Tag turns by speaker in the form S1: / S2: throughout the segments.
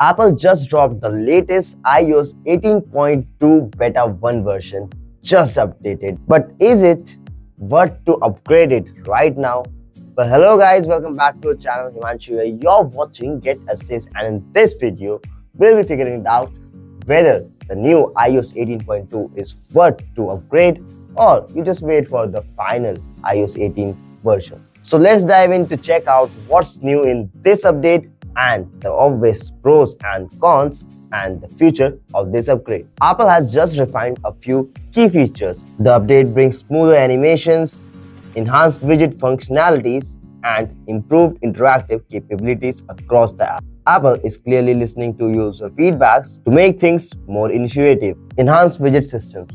S1: Apple just dropped the latest iOS 18.2 beta 1 version, just updated. But is it worth to upgrade it right now? Well, hello guys, welcome back to our channel Himanshu here. You're watching Get Assist and in this video, we'll be figuring it out whether the new iOS 18.2 is worth to upgrade or you just wait for the final iOS 18 version. So let's dive in to check out what's new in this update and the obvious pros and cons and the future of this upgrade. Apple has just refined a few key features. The update brings smoother animations, enhanced widget functionalities, and improved interactive capabilities across the app. Apple is clearly listening to user feedbacks to make things more intuitive. Enhanced widget systems.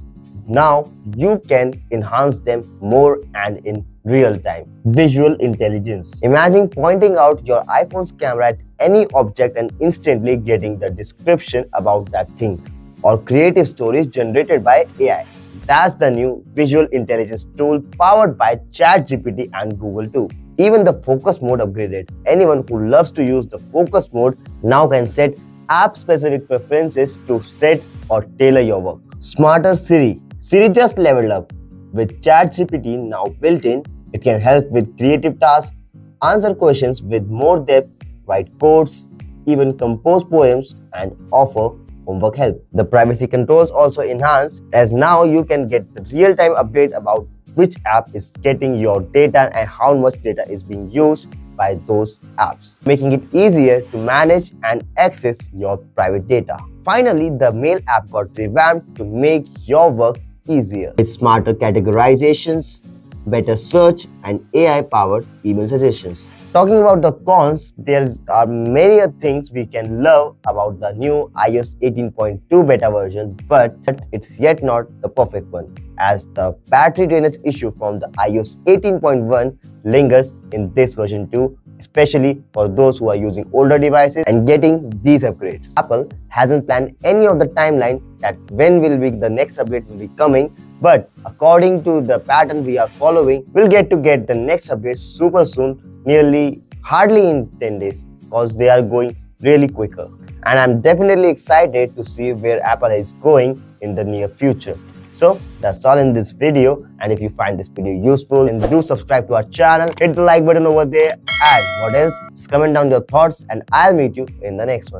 S1: Now you can enhance them more and in real time. Visual intelligence. Imagine pointing out your iPhone's camera at any object and instantly getting the description about that thing or creative stories generated by AI. That's the new visual intelligence tool powered by ChatGPT and Google too. Even the focus mode upgraded. Anyone who loves to use the focus mode now can set app-specific preferences to set or tailor your work. Smarter Siri. Siri just leveled up. With ChatGPT now built in, it can help with creative tasks, answer questions with more depth, write codes, even compose poems and offer homework help. The privacy controls also enhanced as now you can get the real-time update about which app is getting your data and how much data is being used by those apps, making it easier to manage and access your private data. Finally, the Mail app got revamped to make your work easier. With smarter categorizations, better search and AI-powered email suggestions. Talking about the cons, there are many things we can love about the new iOS 18.2 beta version, but it's yet not the perfect one, as the battery drainage issue from the iOS 18.1 lingers in this version too, especially for those who are using older devices and getting these upgrades. Apple hasn't planned any of the timeline that when will be the next update will be coming, but according to the pattern we are following, we'll get to get the next update super soon nearly hardly in 10 days because they are going really quicker. And I'm definitely excited to see where Apple is going in the near future. So that's all in this video and if you find this video useful then do subscribe to our channel, hit the like button over there and what else, just comment down your thoughts and I'll meet you in the next one.